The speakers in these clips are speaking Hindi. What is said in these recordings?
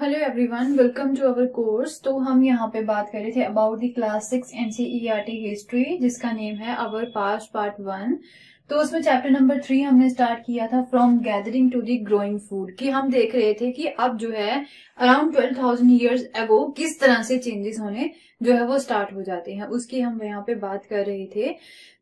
Hello everyone welcome to our course तो हम यहाँ पे बात कर रहे थे about the class six NCERT history जिसका नेम है अवर पास पार्ट वन तो उसमें चैप्टर नंबर थ्री हमने स्टार्ट किया था from gathering to the growing food कि। हम देख रहे थे कि अब जो है around twelve thousand years ago किस तरह से चेंजेस होने जो है वो स्टार्ट हो जाते हैं। उसकी हम यहाँ पे बात कर रहे थे।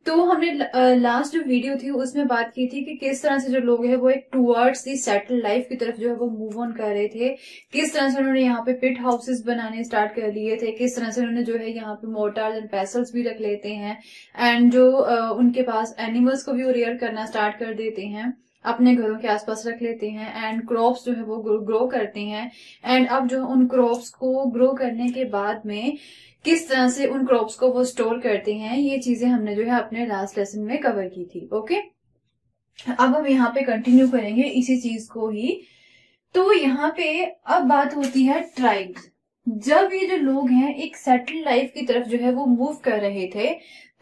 तो हमने लास्ट जो वीडियो थी, उसमें बात की थी कि किस तरह से जो लोग हैं, वो एक टूवर्ड्स दी सेटल लाइफ की तरफ़ जो है वो मूव ऑन कर रहे थे। किस तरह से उन्होंने यहाँ पे पिट हाउसेस बनाने स्टार्ट कर लिए थे। किस तरह से उन्होंने जो है यहाँ पे मोटार्स एंड पैसल्स भी रख लेते हैं। एंड जो उनके पास एनिमल्स को भी वो रेयर करना स्टार्ट कर देते हैं। अपने घरों के आसपास रख लेते हैं एंड क्रॉप्स जो है वो ग्रो करते हैं। एंड अब जो उन क्रॉप्स को ग्रो करने के बाद में किस तरह से उन क्रॉप्स को वो स्टोर करते हैं, ये चीज़ें हमने जो है अपने लास्ट लेसन में कवर की थी ओके अब हम यहाँ पे कंटिन्यू करेंगे इसी चीज़ को ही। तो यहाँ पे अब बात होती है ट्राइब्स जब ये जो लोग हैं, एक सेटल लाइफ की तरफ़ जो है वो मूव कर रहे थे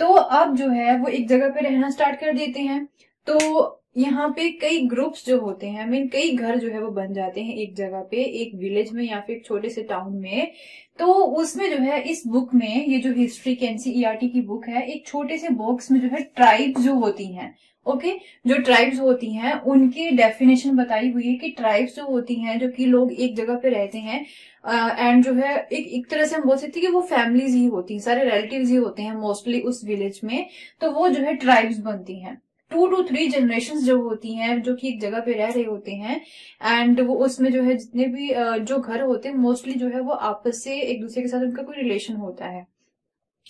तो अब जो है वो एक जगह पे रहना स्टार्ट कर देते हैं। तो यहाँ पे कई ग्रुप्स जो होते हैं मीन कई घर जो है वो बन जाते हैं एक जगह पे, एक विलेज में या फिर छोटे से टाउन में तो उसमें जो है, इस बुक में, ये जो हिस्ट्री के एनसीईआरटी की बुक है, एक छोटे से बॉक्स में जो है ट्राइब्स जो होती हैं ओके okay? जो ट्राइब्स होती हैं, उनकी डेफिनेशन बताई हुई है कि ट्राइब्स जो होती हैं, जो कि लोग एक जगह पे रहते हैं एंड जो है, एक एक तरह से हम बोल सकते हैं कि वो फैमिलीज़ ही होती हैं, सारे रिलेटिव्स ही होते हैं मोस्टली उस विलेज में तो वो जो है ट्राइब्स बनती हैं टू टू थ्री जनरेशन जो होती हैं जो कि एक जगह पे रह रहे होते हैं एंड वो उसमें जो है जितने भी जो घर होते हैं मोस्टली जो है वो आपस से एक दूसरे के साथ उनका कोई रिलेशन होता है।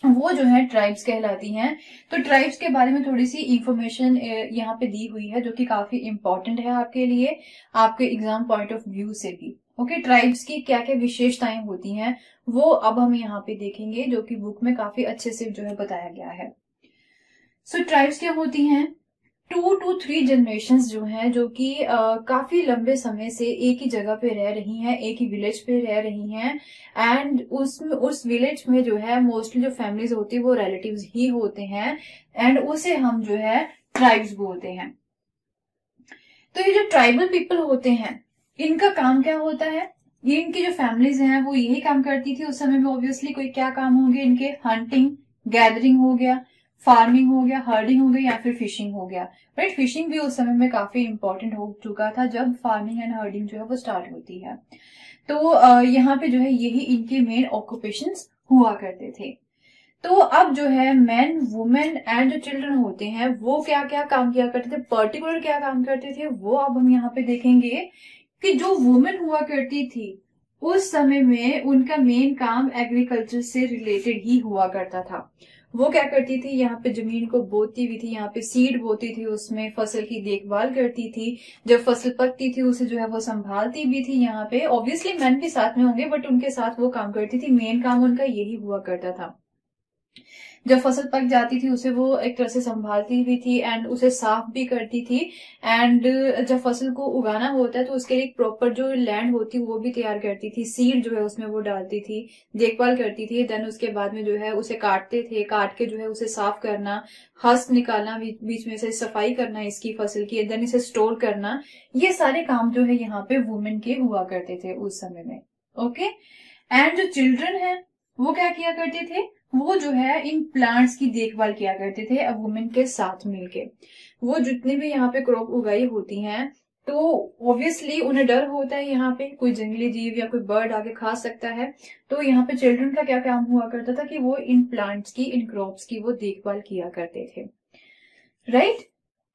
वो जो है ट्राइब्स कहलाती हैं। तो ट्राइब्स के बारे में थोड़ी सी इंफॉर्मेशन यहाँ पे दी हुई है जो कि काफ़ी इंपॉर्टेंट है आपके लिए आपके एग्ज़ाम पॉइंट ऑफ़ व्यू से भी। ओके okay, ट्राइब्स की क्या क्या विशेषताएँ होती हैं वो अब हम यहाँ पे देखेंगे जो कि बुक में काफ़ी अच्छे से जो है बताया गया है। सो so, ट्राइब्स क्या होती हैं? टू टू थ्री जनरेशन जो हैं, जो कि काफ़ी लंबे समय से एक ही जगह पे रह रही हैं, एक ही विलेज पे रह रही हैं। एंड उस उस विलेज में जो है मोस्टली जो फैमिलीज़ होती है, वो रिलेटिव्स ही होते हैं। एंड उसे हम जो है ट्राइब्स बोलते हैं। तो ये जो ट्राइबल पीपल होते हैं, इनका काम क्या होता है? ये इनकी जो फैमिलीज़ हैं, वो यही काम करती थी उस समय में ऑब्वियसली कोई क्या काम होंगे? इनके हंटिंग गैदरिंग हो गया। फ़ार्मिंग हो गया, हर्डिंग हो गया या फिर फिशिंग हो गया। राइट फिशिंग भी उस समय में काफ़ी इंपॉर्टेंट हो चुका था, जब फ़ार्मिंग एंड हर्डिंग जो है वो स्टार्ट होती है। तो यहाँ पे जो है यही इनके मेन ऑक्यूपेशन हुआ करते थे। तो अब जो है मैन वुमेन एंड जो चिल्ड्रन होते हैं, वो क्या क्या काम किया करते थे? पर्टिकुलर क्या काम करते थे? वो अब हम यहाँ पे देखेंगे कि जो वुमेन हुआ करती थी, उस समय में उनका मेन काम एग्रीकल्चर से रिलेटेड ही हुआ करता था। वो क्या करती थी? यहाँ पे ज़मीन को बोती हुई थी, यहाँ पे सीड बोती थी, उसमें फ़सल की देखभाल करती थी। जब फ़सल पकती थी, उसे जो है वो संभालती भी थी यहाँ पे। ऑब्वियसली मैन भी साथ में होंगे बट उनके साथ वो काम करती थी। मेन काम उनका यही हुआ करता था। जब फ़सल पक जाती थी, उसे वो एक तरह से संभालती भी थी एंड उसे साफ़ भी करती थी। एंड जब फ़सल को उगाना होता है तो उसके लिए प्रॉपर जो लैंड होती, वो भी तैयार करती थी। सीड जो है, उसमें वो डालती थी, देखभाल करती थी। देन उसके बाद में जो है, उसे काटते थे। काट के जो है, उसे साफ़ करना, हस्त निकालना बीच में से सफ़ाई करना इसकी फ़सल की देन इसे स्टोर करना। ये सारे काम जो है, यहाँ पे वुमेन के हुआ करते थे उस समय में। ओके एंड जो चिल्ड्रन है, वो क्या किया करते थे? वो जो है, इन प्लांट्स की देखभाल किया करते थे, अब वुमेन के साथ मिलके। वो जितनी भी यहाँ पे क्रॉप उगाई होती हैं तो ऑब्वियसली उन्हें डर होता है यहाँ पे, कोई जंगली जीव या कोई बर्ड आके खा सकता है। तो यहाँ पे चिल्ड्रन का क्या काम हुआ करता था कि वो इन प्लांट्स की, इन क्रॉप्स की वो देखभाल किया करते थे। राइट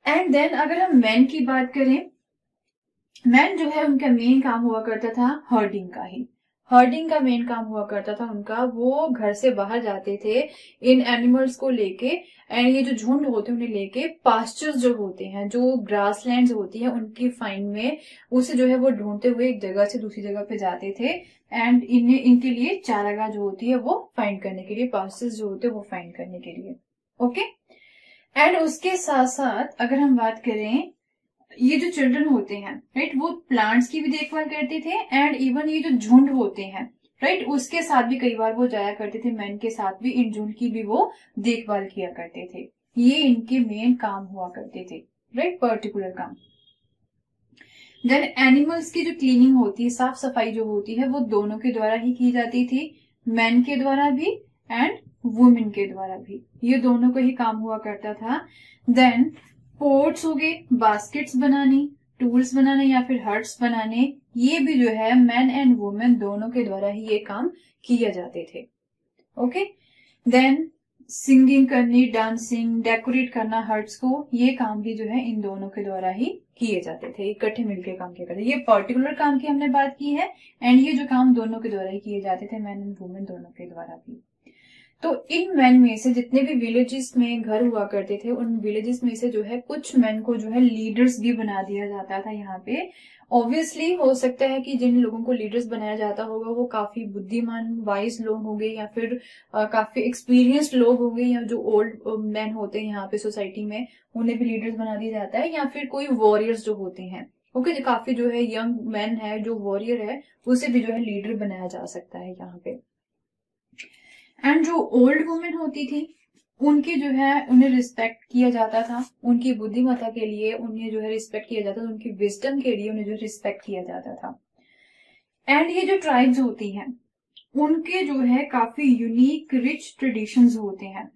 एंड देन अगर हम मैन की बात करें मैन जो है, उनका मेन काम हुआ करता था हर्डिंग का ही। हर्डिंग का मेन काम हुआ करता था उनका, वो घर से बाहर जाते थे, इन एनिमल्स को लेके एंड ये जो झुंड होते हैं उन्हें लेके पास्चर्स जो होते हैं, जो ग्रास लैंड होती है उनकी फाइन में, उसे जो है वो ढूंढते हुए एक जगह से दूसरी जगह पे जाते थे एंड इन्हें, इनके लिए चारागाह जो होती है वो फाइंड करने के लिए पास्चर्स जो होते हैं वो फाइंड करने के लिए ओके एंड उसके साथ साथ अगर हम बात करें ये जो चिल्ड्रन होते हैं राइट वो प्लांट्स की भी देखभाल करते थे एंड इवन ये जो झुंड होते हैं राइट उसके साथ भी कई बार वो जाया करते थे मैन के साथ भी, इन झुंड की भी वो देखभाल किया करते थे। ये इनके मेन काम हुआ करते थे राइट पर्टिकुलर काम। देन एनिमल्स की जो क्लीनिंग होती है साफ़ सफ़ाई जो होती है, वो दोनों के द्वारा ही की जाती थी मैन के द्वारा भी एंड वुमेन के द्वारा भी। ये दोनों का ही काम हुआ करता था। देन पोर्ट्स हो गए बास्केट्स बनानी टूल्स बनाने या फिर हर्ट्स बनाने, ये भी जो है मैन एंड वुमेन दोनों के द्वारा ही ये काम किए जाते थे। ओके देन सिंगिंग करनी डांसिंग डेकोरेट करना हर्ट्स को, ये काम भी जो है इन दोनों के द्वारा ही किए जाते थे, इकट्ठे मिलकर काम किया करते। ये पर्टिकुलर काम की हमने बात की है एंड ये जो काम दोनों के द्वारा ही किए जाते थे मैन एंड वुमेन दोनों के द्वारा भी। तो इन मैन में से जितने भी विलेजेस में घर हुआ करते थे उन विलेजेस में से जो है कुछ मैन को जो है लीडर्स भी बना दिया जाता था यहाँ पे। ऑब्वियसली हो सकता है कि जिन लोगों को लीडर्स बनाया जाता होगा वो काफ़ी बुद्धिमान वाइज लोग होंगे या फिर आ, काफ़ी एक्सपीरियंस्ड लोग होंगे या जो ओल्ड मैन होते हैं यहाँ पे सोसाइटी में उन्हें भी लीडर्स बना दिया जाता है या फिर कोई वॉरियर्स जो होते हैं। ओके okay, काफ़ी जो है यंग मैन है जो वॉरियर है उसे भी जो है लीडर बनाया जा सकता है यहाँ पे। एंड जो ओल्ड वुमेन होती थी, उनकी जो है, उन्हें रिस्पेक्ट किया जाता था। उनकी बुद्धिमत्ता के लिए उन्हें जो है रिस्पेक्ट किया जाता था। उनकी विजडम के लिए उन्हें जो रिस्पेक्ट किया जाता था। एंड ये जो ट्राइब्स होती हैं, उनके जो है, काफ़ी यूनिक रिच ट्रेडिशंस होते हैं।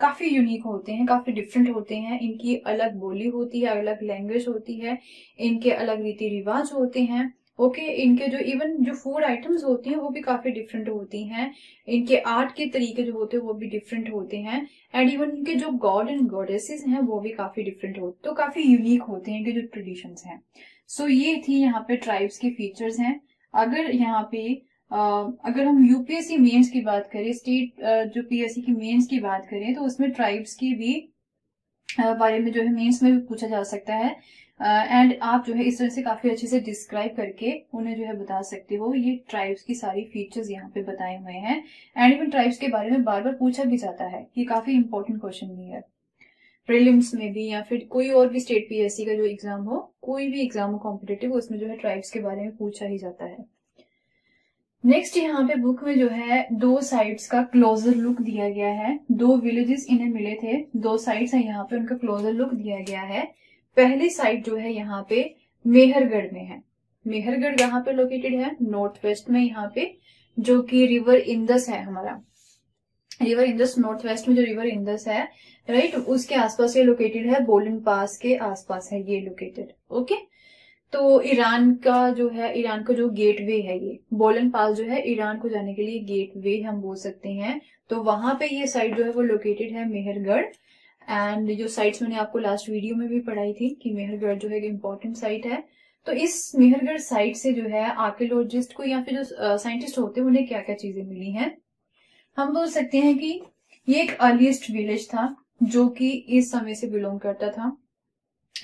काफ़ी यूनिक होते हैं, काफ़ी डिफरेंट होते हैं। इनकी अलग बोली होती है, अलग लैंग्वेज होती है। इनके अलग रीति रिवाज होते हैं। ओके okay, इनके जो इवन जो फ़ूड आइटम्स होती हैं वो भी काफ़ी डिफरेंट होती हैं। इनके आर्ट के तरीके जो होते हैं वो भी डिफरेंट होते हैं। एंड इवन इनके जो गॉड एंड गॉडेसेस हैं वो भी काफ़ी डिफरेंट होते हैं तो काफ़ी यूनिक होते हैं इनके जो ट्रेडिशन हैं। सो so, ये थी यहाँ पे ट्राइब्स के फीचर्स हैं। अगर यहाँ पे अगर हम यूपीएससी मेंस की बात करें स्टेट जो पीएससी की मेंस की बात करें तो उसमें ट्राइब्स की भी बारे में जो है मेंस में भी पूछा जा सकता है। एंड uh, आप जो है इस तरह से काफ़ी अच्छे से डिस्क्राइब करके उन्हें जो है बता सकते हो। ये ट्राइब्स की सारी फीचर्स यहाँ पे बताए हुए हैं। एंड इवन ट्राइब्स के बारे में बार बार पूछा भी जाता है। ये काफ़ी इंपॉर्टेंट क्वेश्चन भी है। प्रिलिम्स में भी या फिर कोई और भी स्टेट पीएससी का जो एग्ज़ाम हो कोई भी एग्ज़ाम हो कॉम्पिटेटिव उसमें जो है ट्राइब्स के बारे में पूछा ही जाता है। नेक्स्ट यहाँ पे बुक में जो है दो साइड्स का क्लोजर लुक दिया गया है। दो विलेजेस इन्हें मिले थे। दो साइड्स है यहाँ पे उनका क्लोजर लुक दिया गया है। पहली साइट जो है यहाँ पे मेहरगढ़ में है। मेहरगढ़ यहाँ पे लोकेटेड है नॉर्थ वेस्ट में यहाँ पे, जो कि रिवर इंदस है हमारा। रिवर इंदस नॉर्थ वेस्ट में जो रिवर इंदस है राइट उसके आसपास ये लोकेटेड है बोलन पास के आसपास है ये लोकेटेड ओके तो ईरान का जो है, ईरान का जो गेट वे है ये बोलन पास जो है, ईरान को जाने के लिए गेट वे हम बोल सकते हैं। तो वहाँ पे ये साइड जो है वो लोकेटेड है मेहरगढ़। एंड जो साइट्स मैंने आपको लास्ट वीडियो में भी पढ़ाई थी कि मेहरगढ़ जो है इम्पोर्टेंट साइट है तो इस मेहरगढ़ साइट से जो है आर्कियोलॉजिस्ट को या फिर जो साइंटिस्ट होते हैं, उन्हें क्या क्या चीज़ें मिली हैं? हम बोल सकते हैं कि ये एक अर्लीस्ट विलेज था, जो कि इस समय से बिलोंग करता था।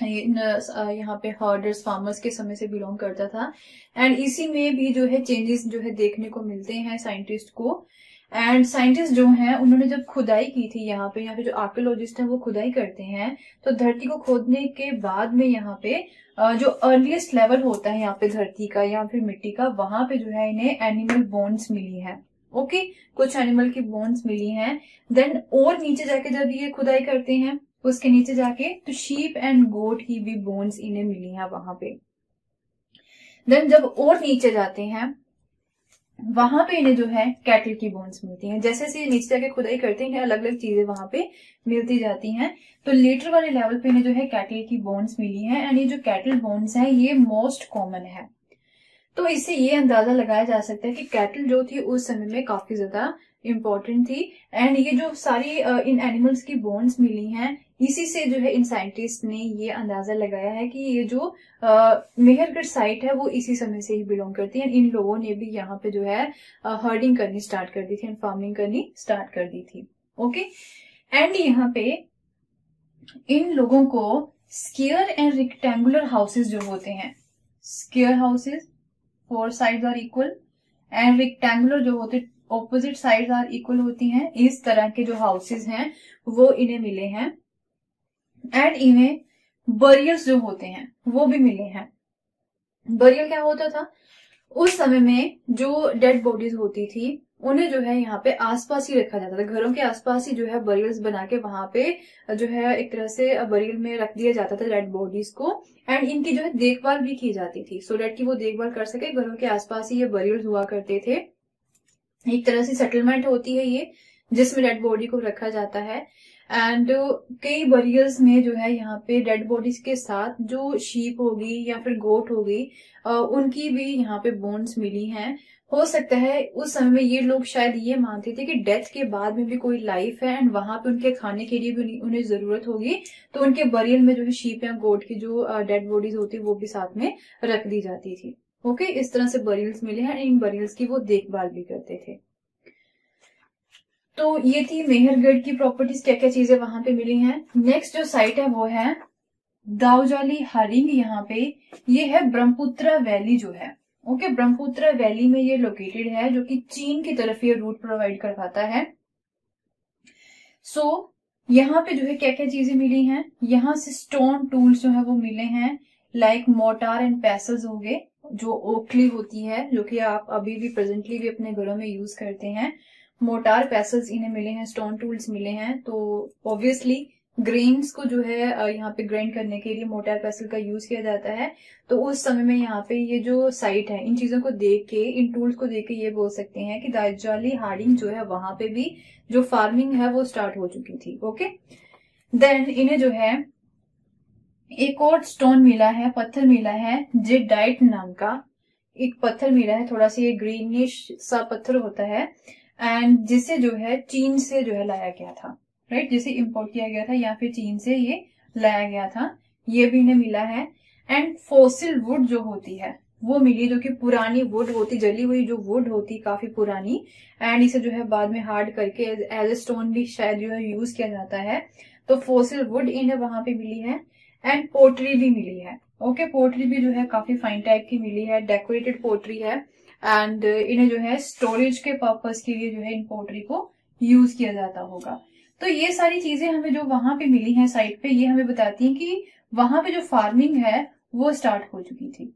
यहाँ पे हर्डर्स फार्मर्स के समय से बिलोंग करता था। एंड इसी में भी जो है चेंजेस जो है देखने को मिलते हैं साइंटिस्ट को। एंड साइंटिस्ट जो हैं, उन्होंने जब खुदाई की थी यहाँ पे यहाँ पे जो आर्कोलॉजिस्ट हैं, वो खुदाई करते हैं तो धरती को खोदने के बाद में यहाँ पे जो अर्लीस्ट लेवल होता है यहाँ पे धरती का या फिर मिट्टी का, वहाँ पे जो है इन्हें एनिमल बोन्स मिली है। Okay okay? कुछ एनिमल की बोन्स मिली हैं। देन और नीचे जाके जब ये खुदाई करते हैं, उसके नीचे जाके तो शीप एंड गोट की भी बोन्स इन्हें मिली है वहाँ पे। देन जब और नीचे जाते हैं वहाँ पे इन्हें जो है कैटल की बोन्स मिलती हैं। जैसे जैसे नीचे जाके खुदाई करते हैं, अलग अलग चीज़ें वहाँ पे मिलती जाती हैं। तो लेटर वाले लेवल पे इन्हें जो है कैटल की बोन्स मिली हैं एंड ये जो कैटल बोन्स हैं, ये मोस्ट कॉमन है। तो इससे ये अंदाज़ा लगाया जा सकता है कि कैटल जो थी उस समय में काफ़ी ज़्यादा इंपॉर्टेंट थी। एंड ये जो सारी इन एनिमल्स की बोन्स मिली हैं, इसी से जो है इन साइंटिस्ट ने ये अंदाज़ा लगाया है कि ये जो मेहरगढ़ साइट है, वो इसी समय से ही बिलोंग करती है। इन लोगों ने भी यहाँ पे जो है हर्डिंग करनी स्टार्ट कर दी थी एंड फ़ार्मिंग करनी स्टार्ट कर दी थी। ओके एंड यहाँ पे इन लोगों को स्केयर एंड रिक्टेंगुलर हाउसेस जो होते हैं square houses four side are equal and rectangular जो होते ऑपोजिट साइड आर इक्वल होती हैं, इस तरह के जो हाउसेस हैं, वो इन्हें मिले हैं। एंड इन्हें बरियल्स जो होते हैं, वो भी मिले हैं। बरियल क्या होता था? उस समय में जो डेड बॉडीज होती थी, उन्हें जो है यहाँ पे आसपास ही रखा जाता था। घरों के आसपास ही जो है बरियल्स बना के वहाँ पे जो है एक तरह से बरियल में रख दिया जाता था डेड बॉडीज को। एंड इनकी जो है देखभाल भी की जाती थी सो so डेट की वो देखभाल कर सके, घरों के आसपास ही ये बरियल्स हुआ करते थे। एक तरह से सेटलमेंट होती है ये, जिसमें डेड बॉडी को रखा जाता है। एंड कई बरियल्स में जो है, यहाँ पे डेड बॉडीज के साथ जो शीप होगी या फिर गोट होगी उनकी भी यहाँ पे बोन्स मिली हैं। हो सकता है उस समय में ये लोग शायद ये मानते थे कि डेथ के बाद में भी कोई लाइफ है एंड वहाँ पे उनके खाने के लिए भी उन्हें ज़रूरत होगी तो उनके बरियल में जो है शीप या गोट की जो डेड बॉडीज होती वो भी साथ में रख दी जाती थी। Okay okay? इस तरह से बरियल्स मिले हैं इन बरियल्स की वो देखभाल भी करते थे। तो ये थी मेहरगढ़ की प्रॉपर्टीज़ क्या क्या चीज़ें वहाँ पे मिली हैं। नेक्स्ट जो साइट है वो है दाऊजाली हरिंग यहाँ पे। ये है ब्रह्मपुत्रा वैली जो है। Okay okay? ब्रह्मपुत्र वैली में ये लोकेटेड है जो कि चीन की तरफ़ ये रूट प्रोवाइड करवाता है। सो so, यहाँ पे जो है क्या क्या चीज़ें मिली हैं। यहाँ से स्टोन टूल्स जो है वो मिले हैं लाइक मोटार एंड पैसल्स हो गए जो ओखली होती है, जो कि आप अभी भी प्रेजेंटली भी अपने घरों में यूज़ करते हैं मोटार पैसल्स इन्हें मिले हैं स्टोन टूल्स मिले हैं तो ऑब्वियसली ग्रेन्स को जो है यहाँ पे ग्राइंड करने के लिए मोटार पैसल का यूज़ किया जाता है। तो उस समय में यहाँ पे ये जो साइट है, इन चीज़ों को देख के, इन टूल्स को देख के ये बोल सकते हैं कि दाजाली हार्डिंग जो है, वहाँ पे भी जो फ़ार्मिंग है, वो स्टार्ट हो चुकी थी ओके देन इन्हें जो है एक और स्टोन मिला है, पत्थर मिला है, जेडाइट नाम का। एक पत्थर मिला है, थोड़ा सा ये ग्रीनिश सा पत्थर होता है। एंड जिसे जो है चीन से जो है लाया गया था। Right right? जिसे इम्पोर्ट किया गया था, या फिर चीन से ये लाया गया था। ये भी इन्हें मिला है। एंड फोसिल वुड जो होती है, वो मिली जो कि पुरानी वुड होती, जली हुई जो वुड होती, काफ़ी पुरानी। एंड इसे जो है बाद में हार्ड करके एज ए स्टोन भी शायद जो है यूज़ किया जाता है। तो फोसिल वुड इन्हें वहाँ पे मिली है। एंड पोट्री भी मिली है। ओके okay, पोट्री भी जो है काफ़ी फाइन टाइप की मिली है। डेकोरेटेड पोट्री है। एंड इन्हें जो है स्टोरेज के पर्पज के लिए जो है इन पोट्री को यूज़ किया जाता होगा। तो ये सारी चीज़ें हमें जो वहाँ पे मिली हैं साइट पे ये हमें बताती हैं कि वहाँ पे जो फ़ार्मिंग है वो स्टार्ट हो चुकी थी।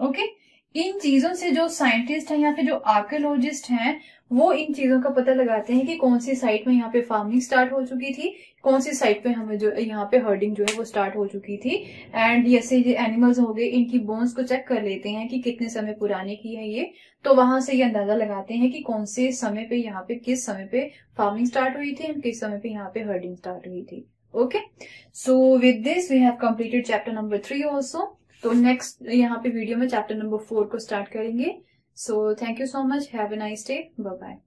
Okay okay? इन चीज़ों से जो साइंटिस्ट हैं या फिर जो आर्कोलॉजिस्ट हैं वो इन चीज़ों का पता लगाते हैं कि कौन सी साइट में यहाँ पे फ़ार्मिंग स्टार्ट हो चुकी थी, कौन सी साइट पे हमें जो, यहाँ पे हर्डिंग जो है वो स्टार्ट हो चुकी थी। एंड जैसे ये एनिमल्स हो गए, इनकी बोन्स को चेक कर लेते हैं कि कितने समय पुराने की है ये। तो वहाँ से ये अंदाज़ा लगाते हैं कि कौन से समय पे यहाँ पे, किस समय पे फ़ार्मिंग स्टार्ट हुई थी, किस समय पे यहाँ पे हर्डिंग स्टार्ट हुई थी। Okay so with this we have completed chapter number three also तो नेक्स्ट यहाँ पे वीडियो में चैप्टर नंबर फोर को स्टार्ट करेंगे। So thank you so much. Have a nice day. Bye bye.